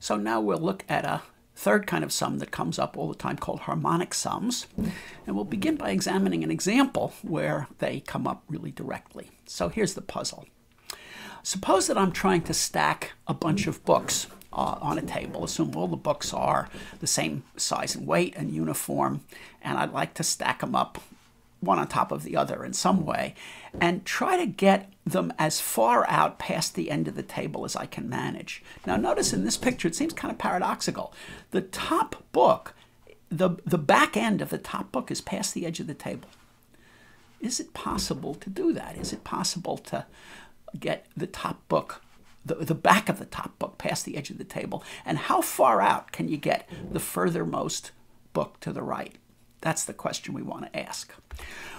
So now we'll look at a third kind of sum that comes up all the time called harmonic sums. And we'll begin by examining an example where they come up really directly. So here's the puzzle. Suppose that I'm trying to stack a bunch of books uh, on a table. Assume all the books are the same size and weight and uniform, and I'd like to stack them up one on top of the other in some way and try to get them as far out past the end of the table as I can manage. Now, notice in this picture, it seems kind of paradoxical. The top book, the, the back end of the top book is past the edge of the table. Is it possible to do that? Is it possible to get the top book, the, the back of the top book past the edge of the table? And how far out can you get the furthermost book to the right? That's the question we want to ask.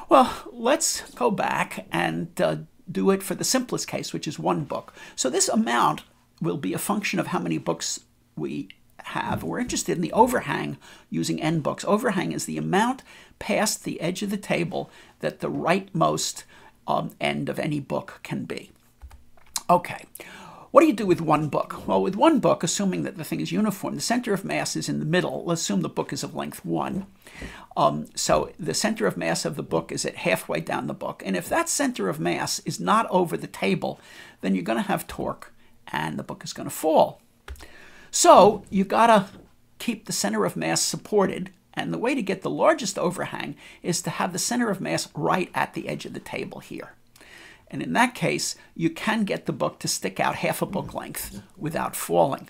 Well, let's go back and uh, do it for the simplest case, which is one book. So this amount will be a function of how many books we have. We're interested in the overhang using n books. Overhang is the amount past the edge of the table that the rightmost um, end of any book can be. Okay, what do you do with one book? Well, with one book, assuming that the thing is uniform, the center of mass is in the middle. Let's assume the book is of length 1. Um, so the center of mass of the book is at halfway down the book. And if that center of mass is not over the table, then you're going to have torque and the book is going to fall. So you've got to keep the center of mass supported. And the way to get the largest overhang is to have the center of mass right at the edge of the table here. And in that case, you can get the book to stick out half a book length without falling.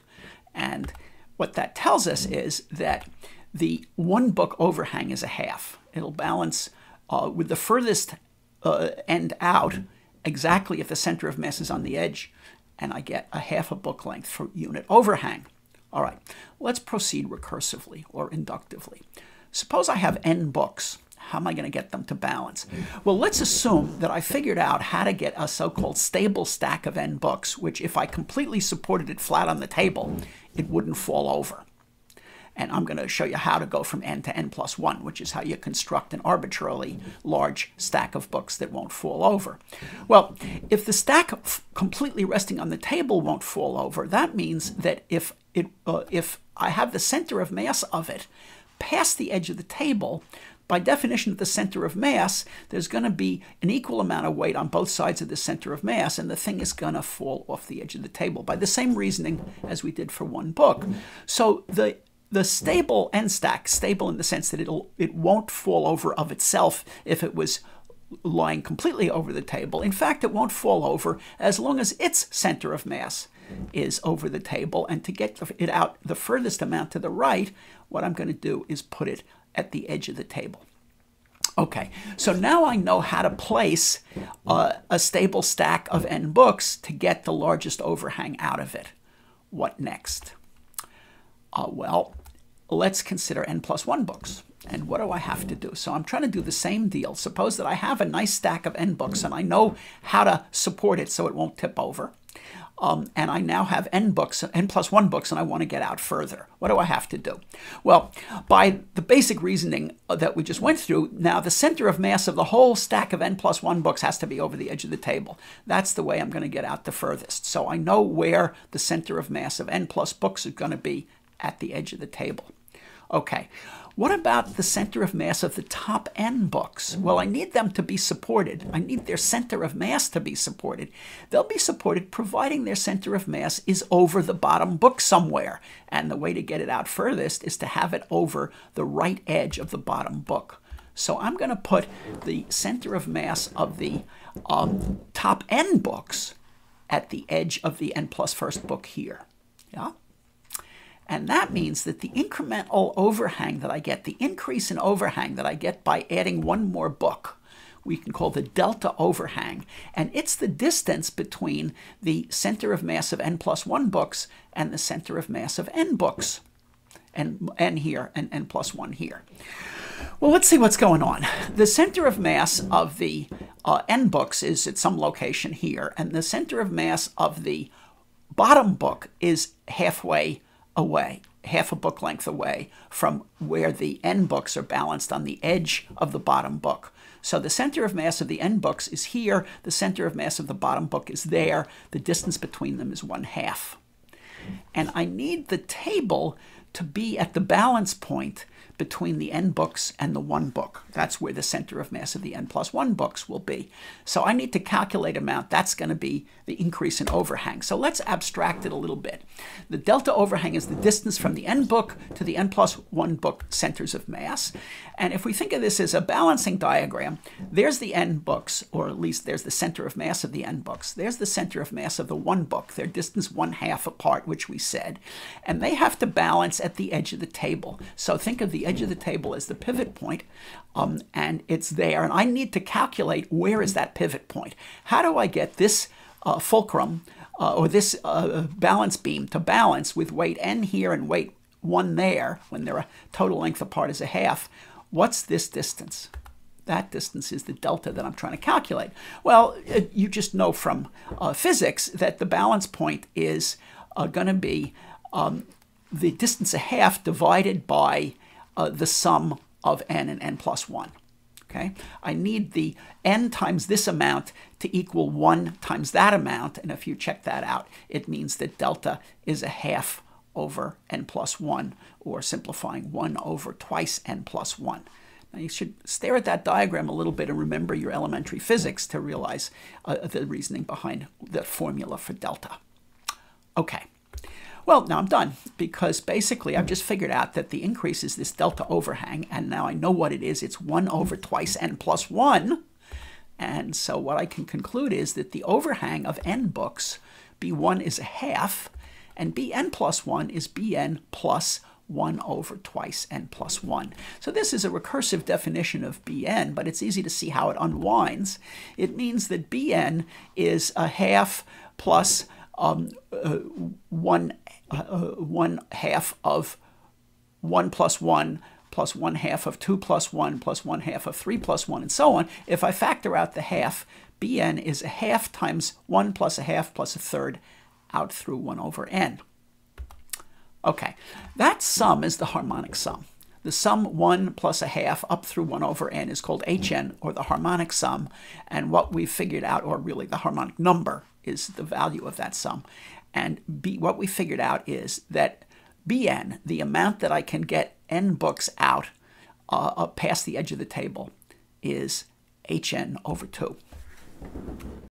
And what that tells us is that the one book overhang is a half. It'll balance uh, with the furthest uh, end out exactly if the center of mass is on the edge, and I get a half a book length for unit overhang. All right, let's proceed recursively or inductively. Suppose I have n books. How am I going to get them to balance? Well, let's assume that I figured out how to get a so-called stable stack of n books, which if I completely supported it flat on the table, it wouldn't fall over. And I'm going to show you how to go from n to n plus 1, which is how you construct an arbitrarily large stack of books that won't fall over. Well, if the stack completely resting on the table won't fall over, that means that if, it, uh, if I have the center of mass of it past the edge of the table, by definition, at the center of mass, there's going to be an equal amount of weight on both sides of the center of mass, and the thing is going to fall off the edge of the table by the same reasoning as we did for one book. So the the stable n stack, stable in the sense that it'll it won't fall over of itself if it was lying completely over the table. In fact, it won't fall over as long as its center of mass is over the table. And to get it out the furthest amount to the right, what I'm going to do is put it at the edge of the table. Okay, so now I know how to place uh, a stable stack of n books to get the largest overhang out of it. What next? Uh, well, let's consider n plus 1 books. And what do I have to do? So I'm trying to do the same deal. Suppose that I have a nice stack of n books and I know how to support it so it won't tip over. Um, and I now have n books, n plus one books, and I want to get out further. What do I have to do? Well, by the basic reasoning that we just went through, now the center of mass of the whole stack of n plus one books has to be over the edge of the table. That's the way I'm going to get out the furthest. So I know where the center of mass of n plus books is going to be at the edge of the table. Okay, what about the center of mass of the top n books? Well, I need them to be supported. I need their center of mass to be supported. They'll be supported providing their center of mass is over the bottom book somewhere. And the way to get it out furthest is to have it over the right edge of the bottom book. So I'm going to put the center of mass of the um, top n books at the edge of the n plus first book here. Yeah. And that means that the incremental overhang that I get, the increase in overhang that I get by adding one more book, we can call the delta overhang. And it's the distance between the center of mass of n plus 1 books and the center of mass of n books. And n here and n plus 1 here. Well, let's see what's going on. The center of mass of the uh, n books is at some location here, and the center of mass of the bottom book is halfway away, half a book length away from where the n books are balanced on the edge of the bottom book. So the center of mass of the n books is here, the center of mass of the bottom book is there, the distance between them is one half. And I need the table to be at the balance point between the n books and the one book. That's where the center of mass of the n plus one books will be. So I need to calculate amount. That's going to be the increase in overhang. So let's abstract it a little bit. The delta overhang is the distance from the n book to the n plus one book centers of mass. And if we think of this as a balancing diagram, there's the n books, or at least there's the center of mass of the n books. There's the center of mass of the one book. They're distance one half apart, which we said. And they have to balance at the edge of the table. So think of the edge of the table as the pivot point, um, and it's there. And I need to calculate where is that pivot point. How do I get this uh, fulcrum uh, or this uh, balance beam to balance with weight n here and weight 1 there when they're a total length apart is a half? What's this distance? That distance is the delta that I'm trying to calculate. Well, uh, you just know from uh, physics that the balance point is uh, going to be um, the distance a half divided by uh, the sum of n and n plus 1. Okay, I need the n times this amount to equal 1 times that amount, and if you check that out, it means that delta is a half over n plus 1, or simplifying 1 over twice n plus 1. Now you should stare at that diagram a little bit and remember your elementary physics to realize uh, the reasoning behind the formula for delta. Okay. Well, now I'm done because basically I've just figured out that the increase is this delta overhang, and now I know what it is. It's 1 over twice n plus 1. And so what I can conclude is that the overhang of n books, b1 is a half, and bn plus 1 is bn plus 1 over twice n plus 1. So this is a recursive definition of bn, but it's easy to see how it unwinds. It means that bn is a half plus um, uh, one, uh, one half of 1 plus 1 plus 1 half of 2 plus 1 plus 1 half of 3 plus 1 and so on. If I factor out the half, bn is a half times 1 plus a half plus a third out through 1 over n. Okay, that sum is the harmonic sum. The sum 1 plus a half up through 1 over n is called hn, or the harmonic sum. And what we've figured out, or really the harmonic number, is the value of that sum. And B, what we figured out is that bn, the amount that I can get n books out uh, past the edge of the table, is hn over 2.